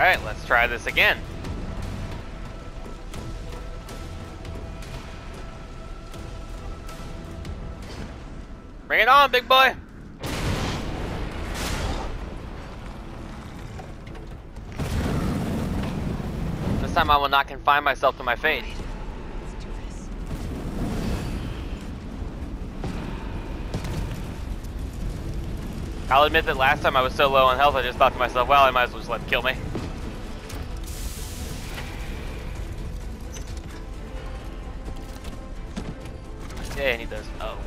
Alright, let's try this again. Bring it on, big boy! This time I will not confine myself to my fate. I'll admit that last time I was so low on health, I just thought to myself, well, I might as well just let him kill me. Yeah, and he does. Oh.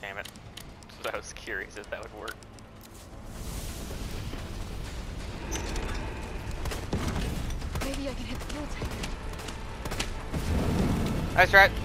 Damn it. So I was curious if that would work. Maybe I can hit the. Nice try.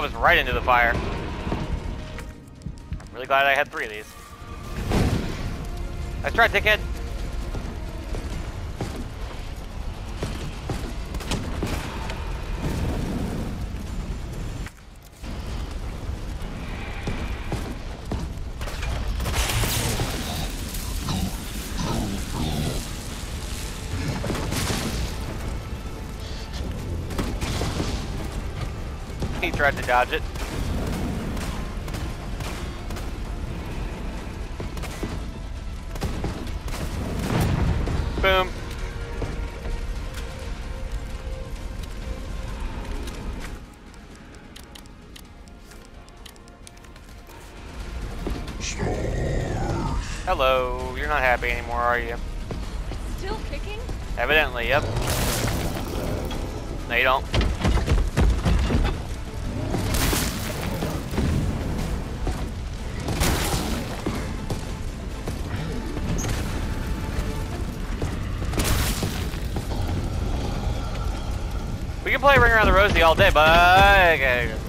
That was right into the fire. I'm really glad I had three of these. Let's try, dickhead. Tried to dodge it. Boom. Hello, you're not happy anymore, are you? Still kicking? Evidently, yep. No, you don't. We can play Ring Around the Rosie all day, but okay.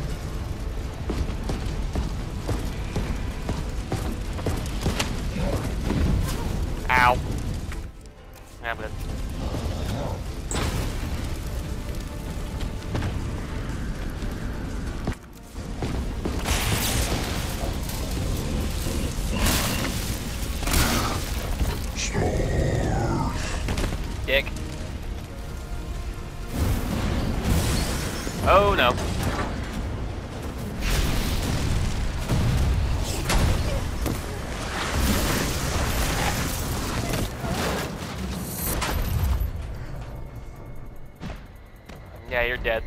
Yeah, you're dead.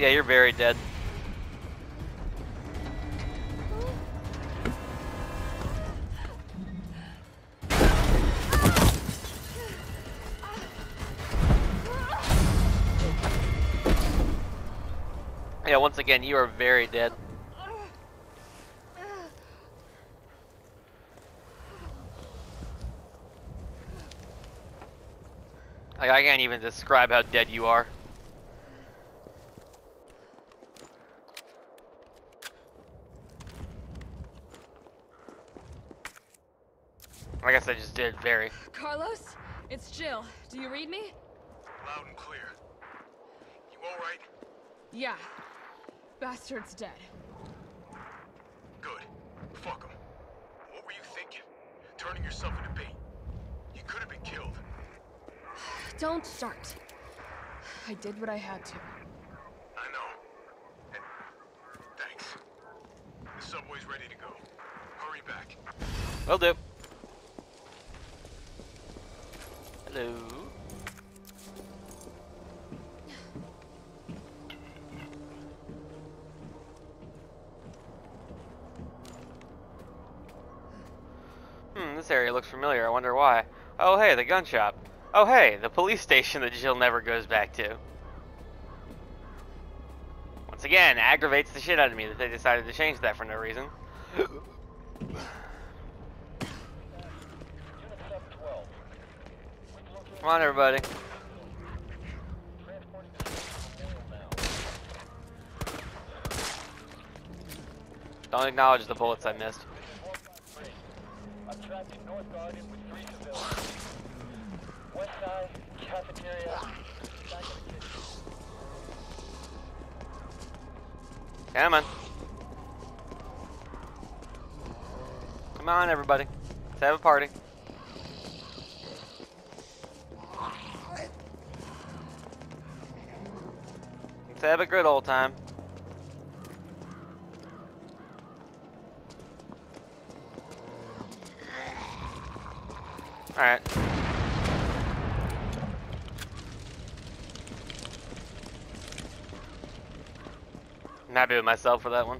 Yeah, you're very dead. Yeah, once again, you are very dead. Can't even describe how dead you are. I guess I just did very. Carlos, it's Jill. Do you read me? Loud and clear. You alright? Yeah. Bastard's dead. Good. Fuck him. What were you thinking? Turning yourself into bait. You could have been killed. Don't start. I did what I had to. I know. And thanks. The subway's ready to go. Hurry back. Will do. Hello. Hmm, this area looks familiar. I wonder why. Oh, hey, the gun shop. Oh, hey, the police station that Jill never goes back to. Once again, aggravates the shit out of me that they decided to change that for no reason. Come on, everybody. Don't acknowledge the bullets I missed. I'm tracking North Garden with three civilians. West side, cafeteria, back of the kitchen. Come on. Come on, everybody. Let's have a party. Let's have a good old time. Alright. Happy with myself for that one.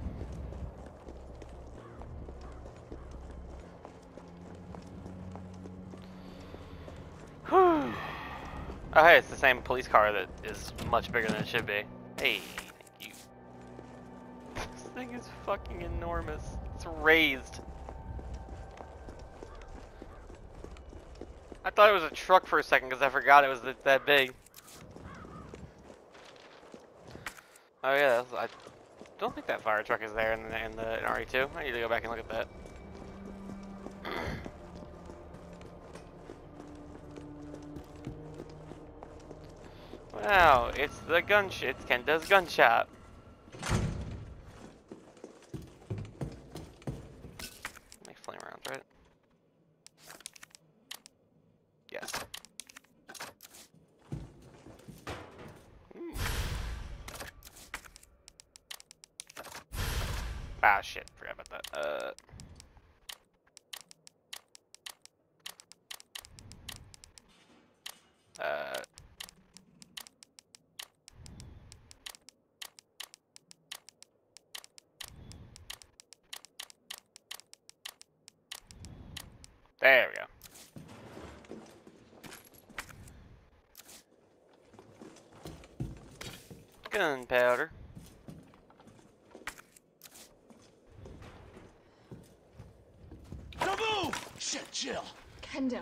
Whew. Oh hey, it's the same police car that is much bigger than it should be. Hey, thank you. This thing is fucking enormous. It's raised. I thought it was a truck for a second because I forgot it was th that big. Oh yeah, that's, I don't think that fire truck is there in the, in the in RE2. I need to go back and look at that. wow, it's the gun sh it's Kendo's. Make flame rounds, right? Yes. Hmm. Ah, shit. Forgot about that. Uh. Uh. There we go. Gunpowder. Don't move! Shit, Jill. Kendo,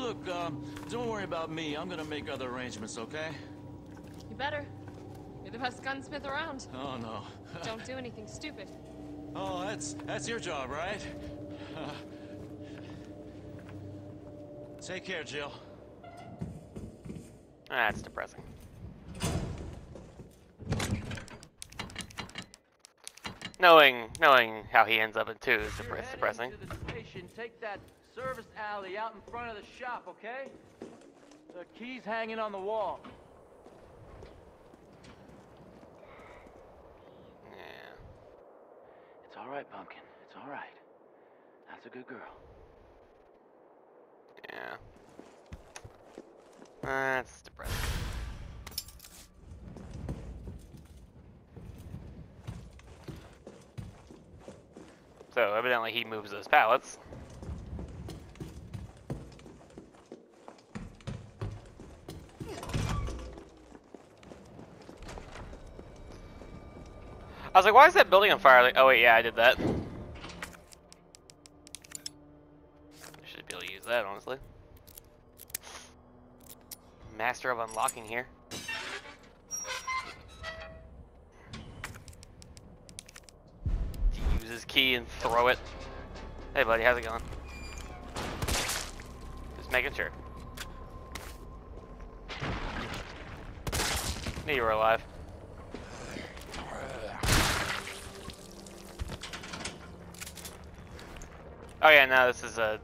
Look, um, don't worry about me. I'm gonna make other arrangements, okay? You better. You're the best gunsmith around. Oh no. Don't do anything stupid. oh, that's that's your job, right? Uh, take care, Jill. That's depressing. Knowing, knowing how he ends up in two is You're depre- depressing. To the station, take that service alley out in front of the shop, okay? The key's hanging on the wall. Yeah. It's all right, Pumpkin. It's all right. That's a good girl. Yeah. Ah, That's depressing. So evidently he moves those pallets. I was like, why is that building on fire? Like, oh wait, yeah, I did that. I should be able to use that, honestly. Master of unlocking here. Use his key and throw it. Hey buddy, how's it going? Just making sure. Knew you were alive. Oh yeah, now this is a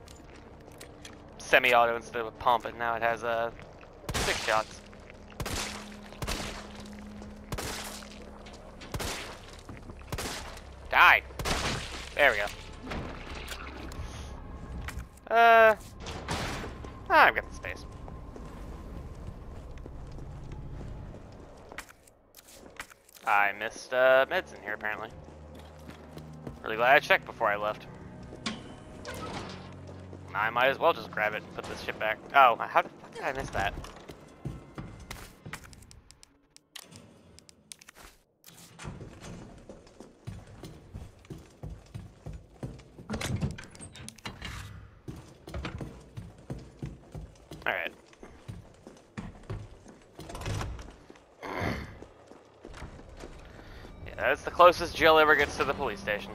semi-auto instead of a pump, and now it has uh, six shots. Die! There we go. Uh, ah, I've got the space. I missed uh, meds in here apparently. Really glad I checked before I left. I might as well just grab it and put this shit back. Oh, how the fuck did I miss that? Alright. Yeah, that's the closest Jill ever gets to the police station.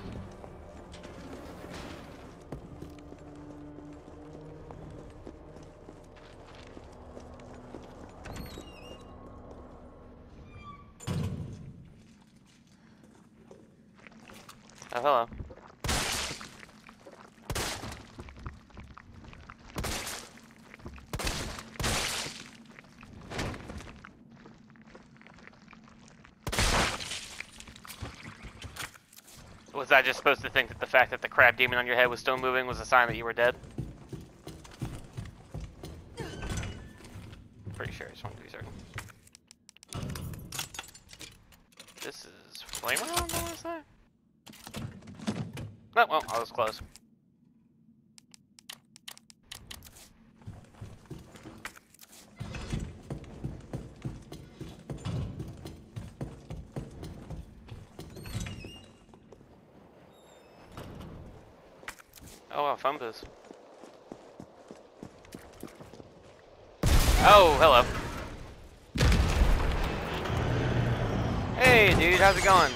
Oh, hello. Was I just supposed to think that the fact that the crab demon on your head was still moving was a sign that you were dead? Pretty sure, I just wanted to be certain. This is flame around, I want to say? No, well, I close. Oh, wow, booth. Oh, hello. Hey, dude, how's it going?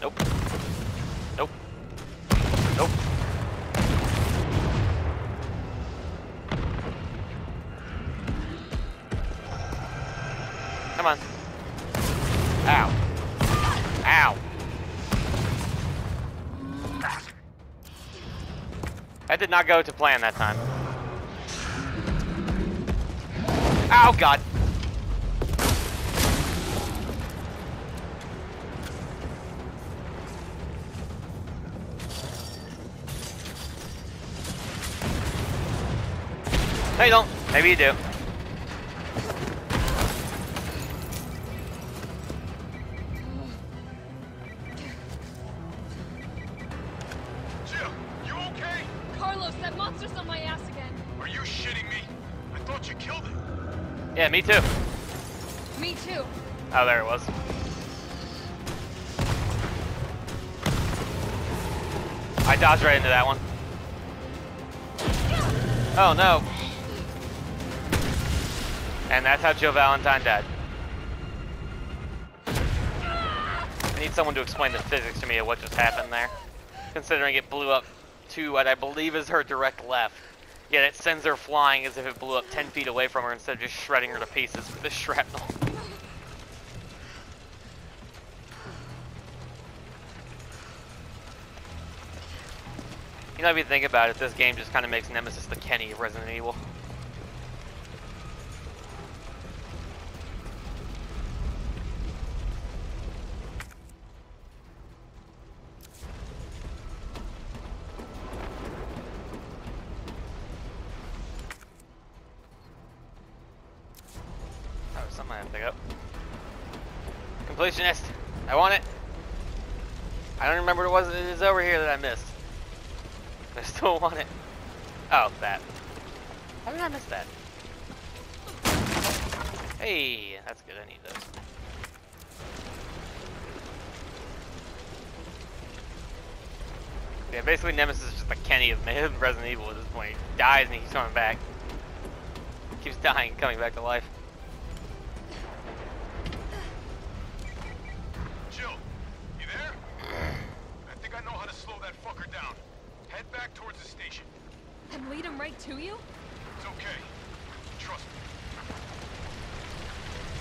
Nope. Nope. Nope. Come on. Ow. Ow. That did not go to plan that time. Ow, God. Maybe you do. Jill, you okay? Carlos, that monster's on my ass again. Are you shitting me? I thought you killed it. Yeah, me too. Me too. Oh, there it was. I dodged right into that one. Oh no. And that's how Jill Valentine died. I need someone to explain the physics to me of what just happened there. Considering it blew up to what I believe is her direct left. Yet it sends her flying as if it blew up 10 feet away from her instead of just shredding her to pieces with the shrapnel. You know, if you think about it, this game just kind of makes Nemesis the Kenny of Resident Evil. I still want it. Oh, that. How did I miss that? Hey, that's good. I need those. Yeah, basically Nemesis is just the Kenny of Resident Evil at this point. He dies and he keeps coming back. Keeps dying, and coming back to life. To you? It's okay. Trust me.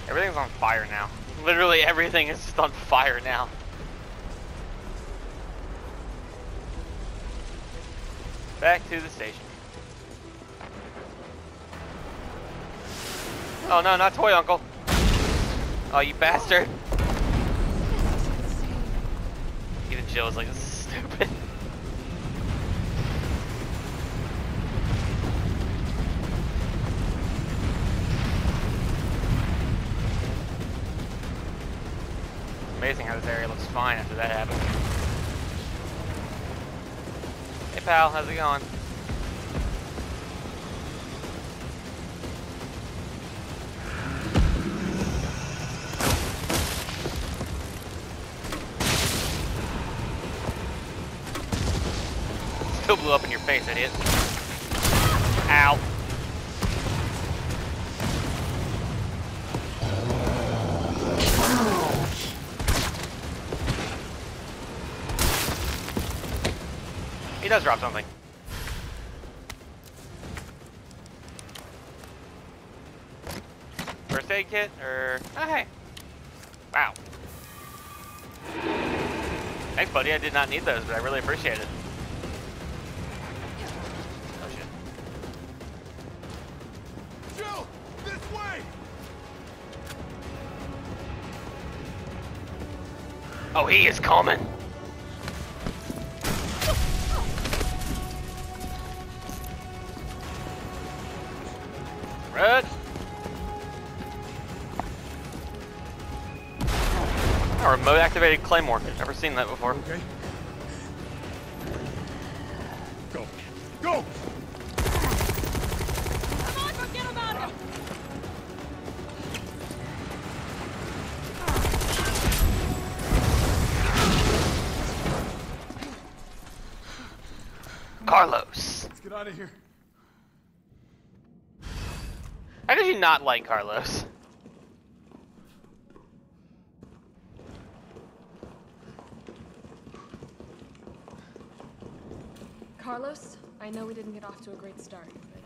Everything's on fire now. Literally everything is just on fire now. Back to the station. Oh no, not Toy Uncle. Oh, you bastard. Even Jill Jill's like, this Amazing how this area looks fine after that happened. Hey pal, how's it going? Still blew up in your face, idiot. He does drop something. First aid kit, or... Oh, hey. Wow. Thanks, buddy. I did not need those, but I really appreciate it. Oh, shit. Jill, this way! Oh, he is coming. Remote activated claymore. Never seen that before. Okay. Go. Go! Come on, forget about him! Carlos. Let's get out of here. How did you not like Carlos? Carlos, I know we didn't get off to a great start, but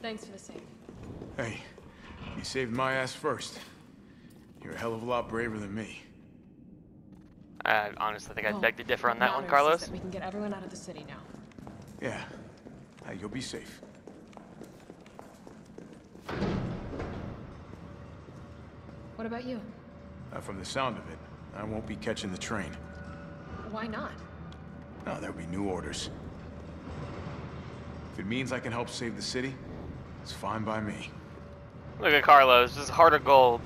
thanks for the save. Hey, you saved my ass first. You're a hell of a lot braver than me. I honestly think I'd Well, beg to differ on that one, Carlos. that we can get everyone out of the city now. Yeah. Hey, you'll be safe. What about you? Uh, from the sound of it, I won't be catching the train. Why not? No, there'll be new orders. If it means I can help save the city, it's fine by me. Look at Carlos, just heart of gold.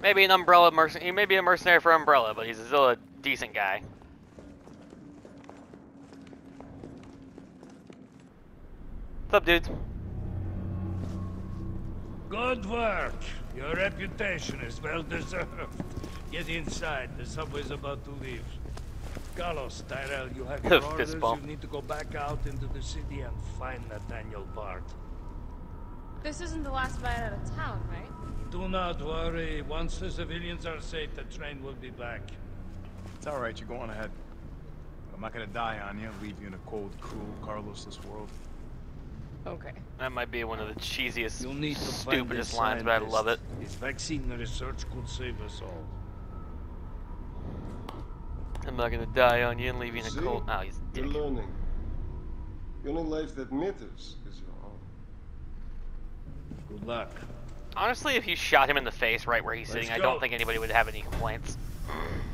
Maybe an umbrella mercenary. He may be a mercenary for Umbrella, but he's still a decent guy. What's up, dudes? Good work. Your reputation is well deserved. Get inside. The subway's about to leave. Carlos, Tyrell, you have your orders. bump. You need to go back out into the city and find Nathaniel Bard. This isn't the last ride out of town, right? Do not worry. Once the civilians are safe, the train will be back. It's all right, you're going ahead. I'm not gonna die on you, leave you in a cold, cruel, Carlosless world. Okay. That might be one of the cheesiest, You'll need to stupidest lines, but I love it. scientist. His vaccine research could save us all. I'm not gonna die on you and leave you in a See? cold. Oh, he's a You're learning. The only life that matters is your own. Good luck. Honestly, if you shot him in the face right where he's Let's sitting, I don't think anybody would have any complaints.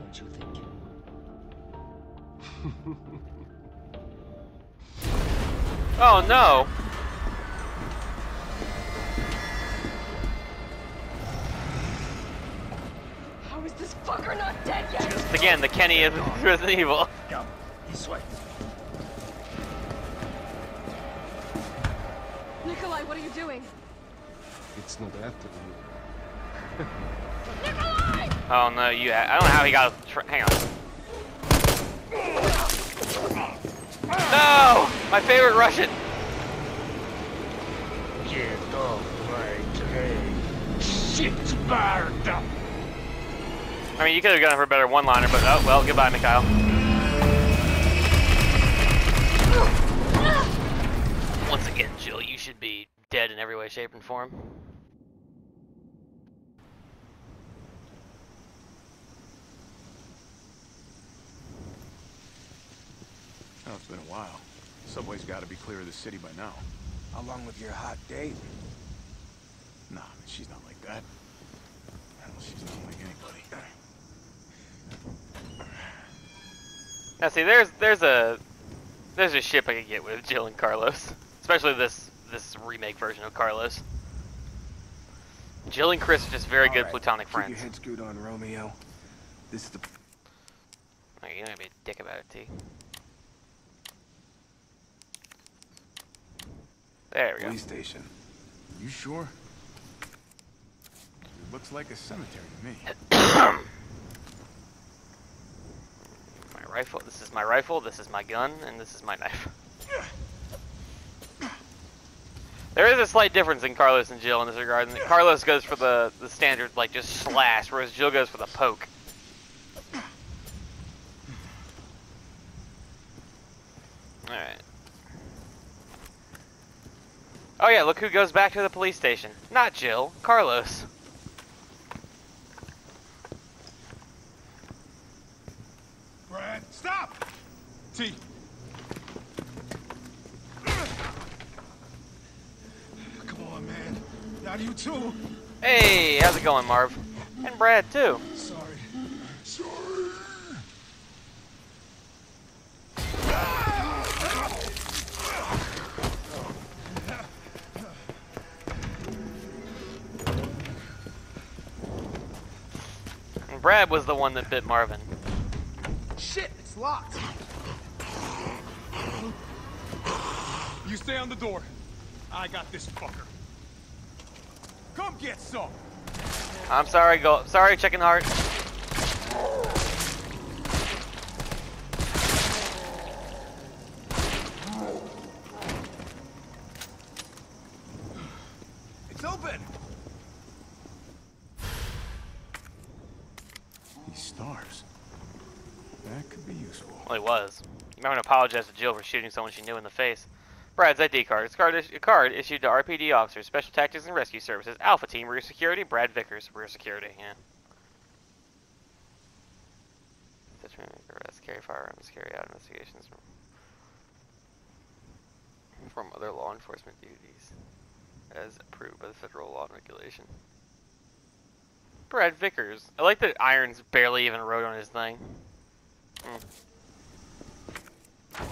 Don't you think? Oh no! How is this fucker not dead yet? Again, the Kenny of Resident Evil. Come, this way. Nikolai, what are you doing? It's not after you. Oh no, you. I don't know how he got. hang on. No! My favorite Russian. Get off my train. Shit bird! I mean, you could have gone for a better one-liner, but oh well. Goodbye, Mikhail. Once again, Jill, you should be dead in every way, shape, and form. Oh, it's been a while. Subway's got to be clear of the city by now. Along with your hot date. Nah, man, she's not like that. Hell, she's not like anybody. Now, see, there's there's a there's a ship I could get with Jill and Carlos, especially this this remake version of Carlos. Jill and Chris are just very All good right, platonic Keep your friends. head screwed on, Romeo. This is the Oh, you're not gonna be a dick about it, T. There we go. police station. You sure? It looks like a cemetery to me. My rifle. This is my rifle. This is my gun, and this is my knife. There is a slight difference in Carlos and Jill in this regard. And Carlos goes for the the standard like just slash, whereas Jill goes for the poke. All right. Oh yeah, look who goes back to the police station. Not Jill, Carlos. Brad, stop! T. Come on, man. Not you too. Hey, how's it going, Marv? And Brad too. Sorry. Sorry. And Brad was the one that bit Marvin. Shit, it's locked. You stay on the door. I got this fucker. Come get some. I'm sorry, go. Sorry, Chicken Heart. It's open. These stars. That could be useful. Well, he was. You might want to apologize to Jill for shooting someone she knew in the face. Brad's ID card. It's card a card issued to RPD officers, Special Tactics and Rescue Services, Alpha Team, Rear Security, Brad Vickers, Rear Security. Yeah. Arrest, carry firearms, carry out investigations from other law enforcement duties, as approved by the federal law and regulation. Brad Vickers. I like that Irons barely even wrote on his thing. Hmm. I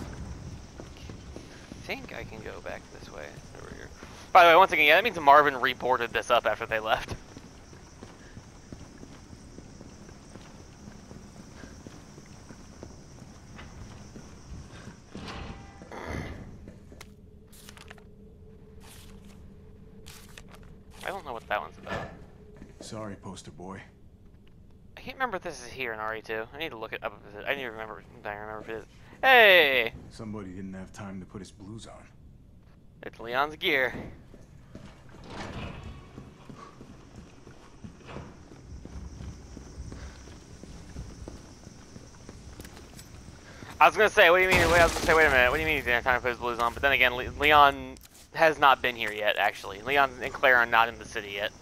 think I can go back this way over here. By the way, once again, yeah, that means Marvin reboarded this up after they left. I don't know what that one's about. Boy. I can't remember if this is here in RE2. I need to look it up. I need to remember. I remember if it is. Hey, Somebody didn't have time to put his blues on. it's Leon's gear. I was gonna say, what do you mean? Wait, I was gonna say, wait a minute. What do you mean he's gonna time to put his blues on? But then again, Leon has not been here yet. Actually, Leon and Claire are not in the city yet,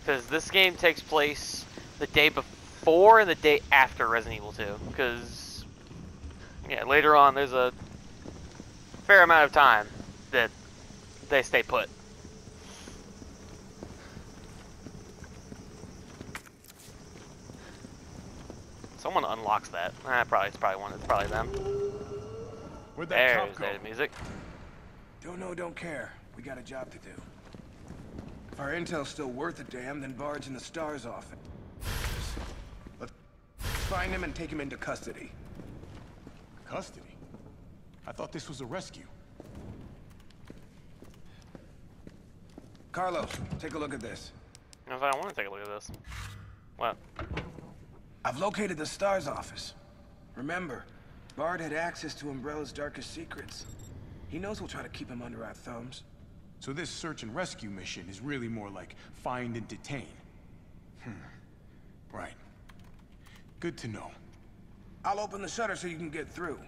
because this game takes place the day before and the day after Resident Evil 2. Because yeah, later on there's a fair amount of time that they stay put. Someone unlocks that. Eh, probably it's probably one. It's probably them. Where'd that There's cop go? their music. Don't know, don't care. We got a job to do. If our intel's still worth a damn, then Bard's in the STARS office. Let's find him and take him into custody. Custody? I thought this was a rescue. Carlos, take a look at this. You know, if I don't want to take a look at this. What? I've located the STARS office. Remember, Bard had access to Umbrella's darkest secrets. He knows we'll try to keep him under our thumbs. So this search and rescue mission is really more like find and detain. Hmm. Right. Good to know. I'll open the shutter so you can get through.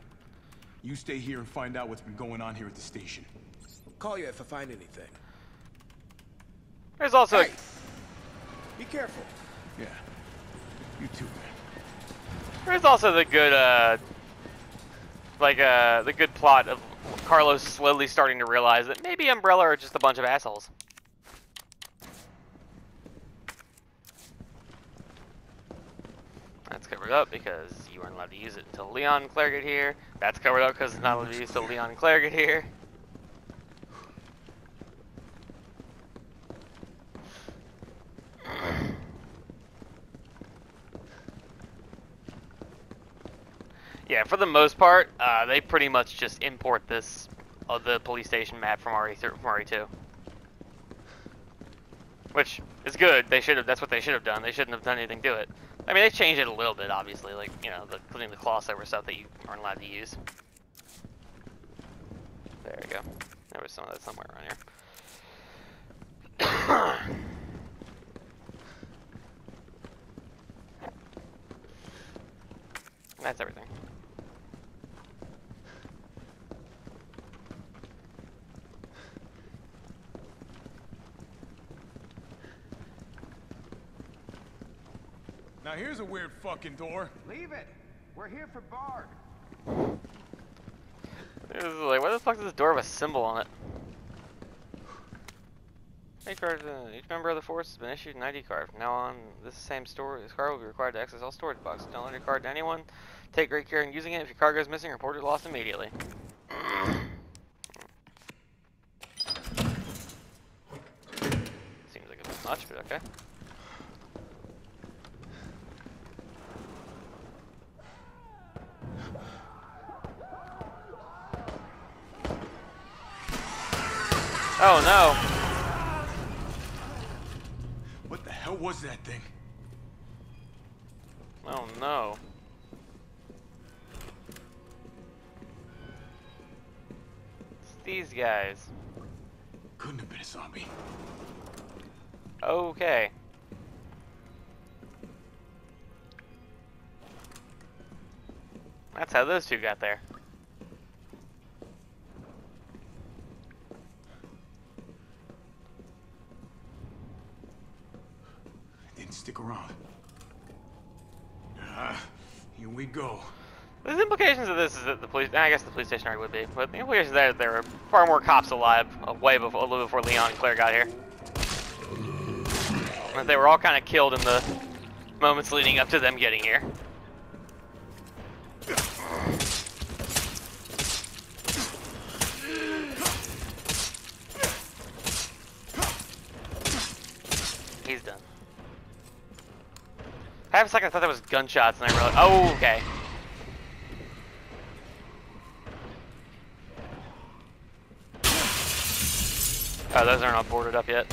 You stay here and find out what's been going on here at the station. Call you if I find anything. There's also Hey! Be careful. Yeah. You too, man. there's also the good uh like uh the good plot of Carlos slowly starting to realize that maybe Umbrella are just a bunch of assholes. That's covered up because you weren't allowed to use it until Leon and Claire get here. That's covered up because it's not allowed to be used until Leon and Claire get here. Yeah, for the most part, uh, they pretty much just import this, uh, the police station map from RE from RE2. Which is good. They should have. That's what they should have done. They shouldn't have done anything to it. I mean, they changed it a little bit, obviously, like you know, the, including the crossover stuff that you aren't allowed to use. There we go. There was some of that somewhere around here. That's everything. Now here's a weird fucking door. Leave it. We're here for Bard. It was like, why the fuck does this door have a symbol on it? Each, card, uh, each member of the force has been issued an ID card. From now on, this same store, this card will be required to access all storage boxes. Don't lend your card to anyone. Take great care in using it. If your card goes missing, report it lost immediately. Seems like a bit much, but okay. Oh no! What the hell was that thing? Oh no. It's these guys. Couldn't have been a zombie. Okay. That's how those two got there. Stick around. Ah, here we go. The implications of this is that the police, I guess the police station would be, but the implications that there were far more cops alive uh, way before, a little before Leon and Claire got here. And they were all kind of killed in the moments leading up to them getting here. He's done. Half a second I thought that was gunshots and I realized, oh, okay. Oh, those aren't all boarded up yet.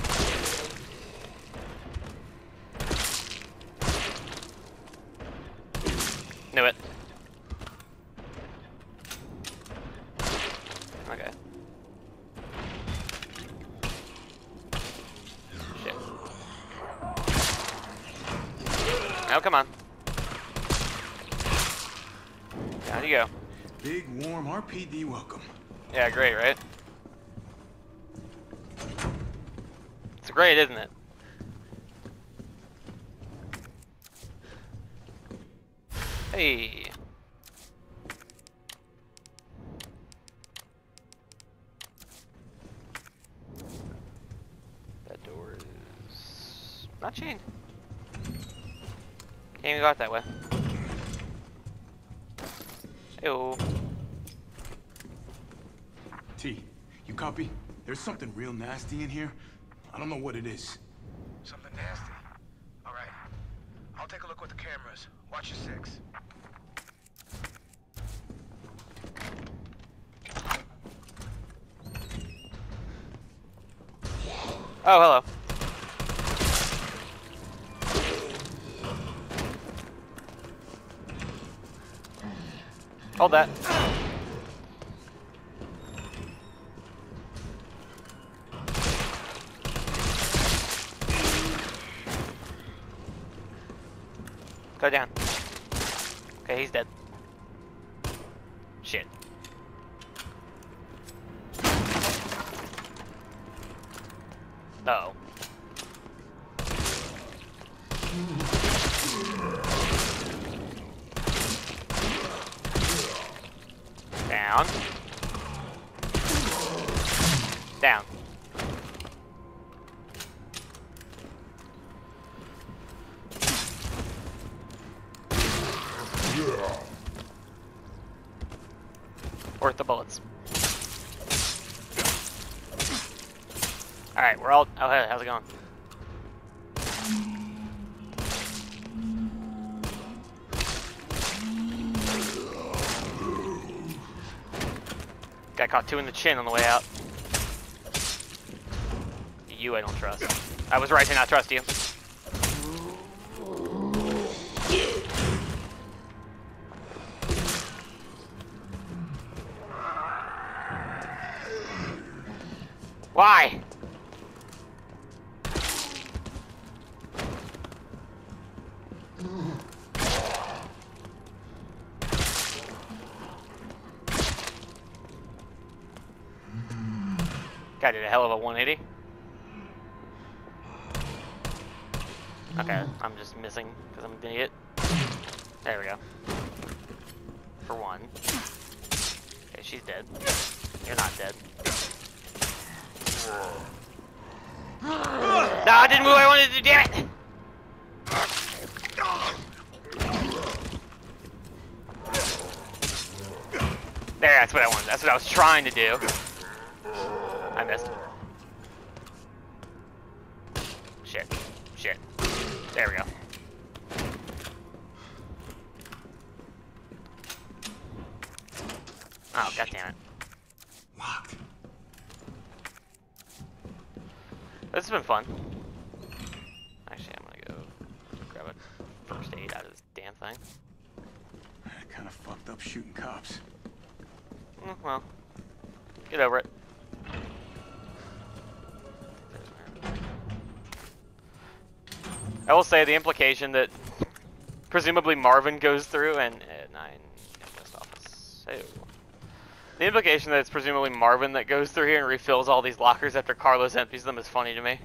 Knew it. Okay. Shit. Oh, come on. God How'd you go? Big, RPD welcome. Yeah, great, right? It's great, isn't it? Hey. That door is not chained. Can't even go out that way. Ew. T, you copy? There's something real nasty in here. I don't know what it is. Something nasty. All right. I'll take a look with the cameras. Watch your six. Oh, hello. Hold that. Go down. Okay, he's dead. Shit. Uh oh. Down. Down. Two in the chin on the way out. You, I don't trust. I was right to not trust you. Why? Hell of a 180. Okay, I'm just missing because I'm an idiot. There we go. For one. Okay, she's dead. You're not dead. No, I didn't move I wanted to do, damn it! There, that's what I wanted. That's what I was trying to do. Missed. Shit. Shit. There we go. Oh, god damn it. Locked. This has been fun. Actually, I'm gonna go grab a first aid out of this damn thing. I Kind of fucked up shooting cops. Mm, well, get over it. I will say the implication that presumably Marvin goes through and uh, nine office. So the implication that it's presumably Marvin that goes through here and refills all these lockers after Carlos empties them is funny to me.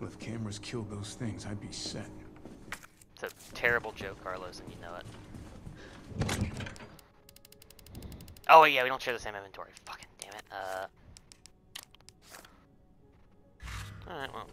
Well, if cameras killed those things, I'd be set. It's a terrible joke, Carlos, and you know it. Oh yeah, we don't share the same inventory. Fucking damn it. Uh. Alright, well.